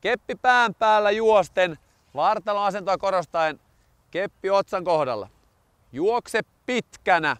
Keppi pään päällä juosten, vartalon asentoa korostaen, keppi otsan kohdalla. Juokse pitkänä